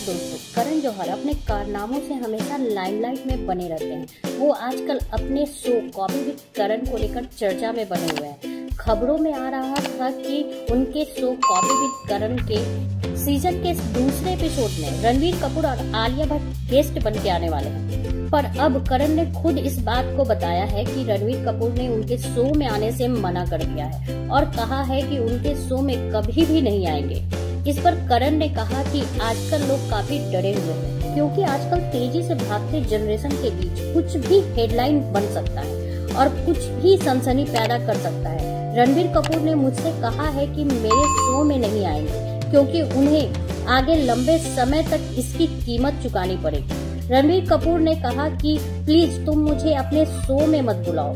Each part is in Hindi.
दोस्तों। करण जौहर अपने कारनामों से हमेशा लाइमलाइट में बने रहते हैं। वो आजकल अपने शो कॉपी विद करण को लेकर चर्चा में बने हुए हैं। खबरों में आ रहा था कि उनके शो कॉपी विद करण के सीज़न के दूसरे एपिसोड में रणवीर कपूर और आलिया भट्ट गेस्ट बन के आने वाले हैं। पर अब करण ने खुद इस बात को बताया है कि रणवीर कपूर ने उनके शो में आने से मना कर दिया है और कहा है कि उनके शो में कभी भी नहीं आएँगे। इस पर करण ने कहा कि आजकल लोग काफ़ी डरे हुए हैं, क्योंकि आजकल तेज़ी से भागते जनरेशन के बीच कुछ भी हेडलाइन बन सकता है और कुछ भी सनसनी पैदा कर सकता है। रणबीर कपूर ने मुझसे कहा है कि मेरे शो में नहीं आएँगे, क्योंकि उन्हें आगे लंबे समय तक इसकी कीमत चुकानी पड़ेगी। रणबीर कपूर ने कहा कि प्लीज़ तुम मुझे अपने शो में मत बुलाओ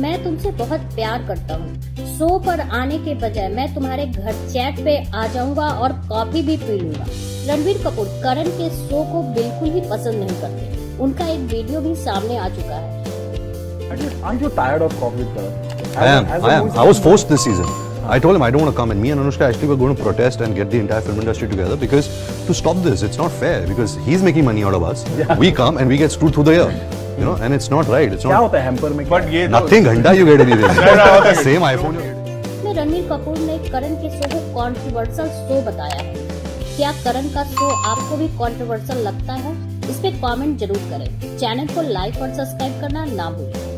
मैं तुमसे बहुत प्यार करता हूँ शो पर आने के बजाय मैं तुम्हारे घर चैट पे आ जाऊँगा और कॉफ़ी भी पी लूँगा रणबीर कपूर करण के शो को बिल्कुल भी पसंद नहीं करते उनका एक वीडियो भी सामने आ चुका है Aren't you tired of coffee with Karan? I am. I am. I was forced this season. I told him I don't want to come, and me and Anushka actually were going to protest and get the entire film industry together because to stop this, it's not fair because he's making money out of us. Yeah. We come and we get screwed through the year. You know, and it's not right. It's क्या not होता है हैम्पर में बट ये तो- nothing. Ghanda you get anything. Same iPhone. you get. में रणवीर कपूर ने करण के शो को कंट्रोवर्शियल शो बताया है क्या करण का शो आपको भी कंट्रोवर्शियल लगता है इस पे कमेंट जरूर करें चैनल को लाइक और सब्सक्राइब करना ना भूलें